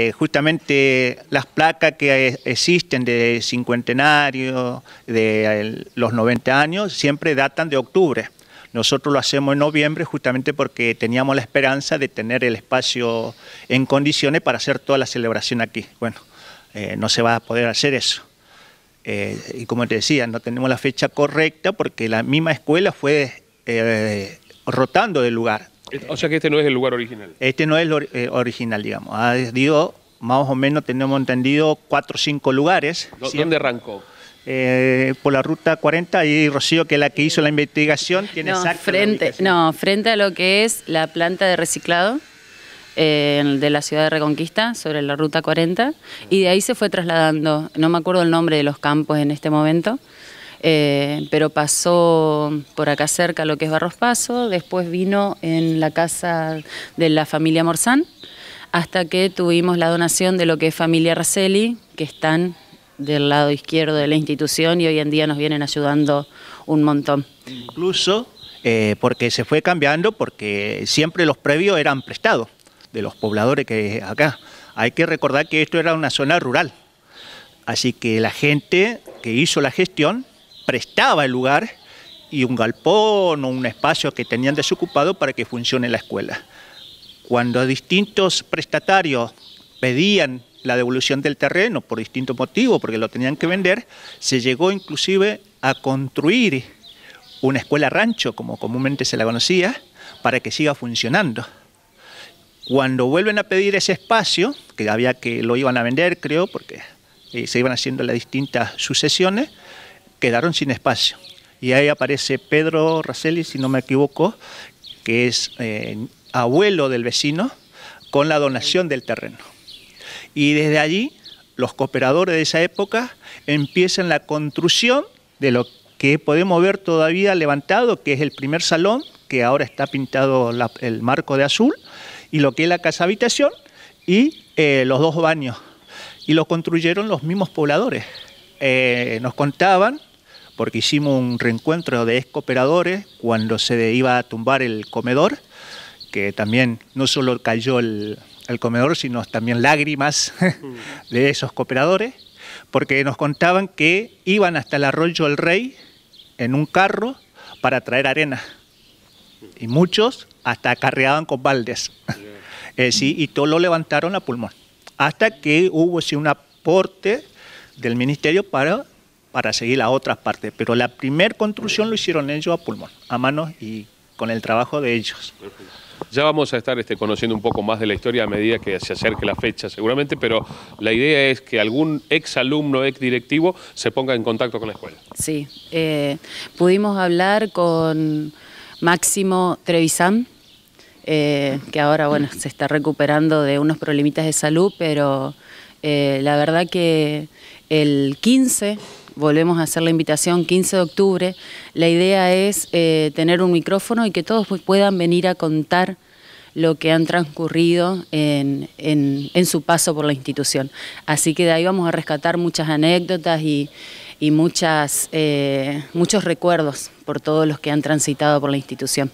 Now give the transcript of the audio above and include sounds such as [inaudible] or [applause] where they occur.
Eh, justamente las placas que existen de cincuentenario, de los 90 años, siempre datan de octubre. Nosotros lo hacemos en noviembre justamente porque teníamos la esperanza de tener el espacio en condiciones para hacer toda la celebración aquí. Bueno, eh, no se va a poder hacer eso. Eh, y como te decía, no tenemos la fecha correcta porque la misma escuela fue rotando de lugar. O sea que este no es el lugar original. Este no es el eh, original, digamos. Ha digo, más o menos tenemos entendido cuatro o cinco lugares. ¿Dónde arrancó? Eh, por la ruta 40 y Rocío, que es la que hizo la investigación, tiene no, frente, No, frente a lo que es la planta de reciclado eh, de la ciudad de Reconquista, sobre la ruta 40, y de ahí se fue trasladando, no me acuerdo el nombre de los campos en este momento, eh, pero pasó por acá cerca lo que es Barros Paso, después vino en la casa de la familia Morzán, hasta que tuvimos la donación de lo que es familia Racelli, que están del lado izquierdo de la institución y hoy en día nos vienen ayudando un montón. Incluso eh, porque se fue cambiando, porque siempre los previos eran prestados de los pobladores que acá. Hay que recordar que esto era una zona rural, así que la gente que hizo la gestión prestaba el lugar y un galpón o un espacio que tenían desocupado para que funcione la escuela. Cuando distintos prestatarios pedían la devolución del terreno por distintos motivos, porque lo tenían que vender, se llegó inclusive a construir una escuela rancho, como comúnmente se la conocía, para que siga funcionando. Cuando vuelven a pedir ese espacio, que había que lo iban a vender, creo, porque eh, se iban haciendo las distintas sucesiones, quedaron sin espacio. Y ahí aparece Pedro Racelli, si no me equivoco, que es eh, abuelo del vecino, con la donación del terreno. Y desde allí, los cooperadores de esa época empiezan la construcción de lo que podemos ver todavía levantado, que es el primer salón, que ahora está pintado el marco de azul, y lo que es la casa habitación, y eh, los dos baños. Y lo construyeron los mismos pobladores. Eh, nos contaban porque hicimos un reencuentro de ex-cooperadores cuando se iba a tumbar el comedor, que también no solo cayó el, comedor, sino también lágrimas [laughs] de esos cooperadores, porque nos contaban que iban hasta el arroyo El Rey en un carro para traer arena. Y muchos hasta acarreaban con baldes. Eh, sí, y todo lo levantaron a pulmón. Hasta que hubo sí, un aporte del ministerio para para seguir a otras partes. Pero la primer construcción lo hicieron ellos a pulmón, a mano y con el trabajo de ellos. Ya vamos a estar este, conociendo un poco más de la historia a medida que se acerque la fecha, seguramente, pero la idea es que algún ex alumno, ex directivo, se ponga en contacto con la escuela. Sí, eh, pudimos hablar con Máximo Trevisan, eh, que ahora bueno, se está recuperando de unos problemitas de salud, pero eh, la verdad que el 15 volvemos a hacer la invitación 15 de octubre. La idea es eh, tener un micrófono y que todos puedan venir a contar lo que han transcurrido en, su paso por la institución. Así que de ahí vamos a rescatar muchas anécdotas y, muchas, eh, muchos recuerdos por todos los que han transitado por la institución.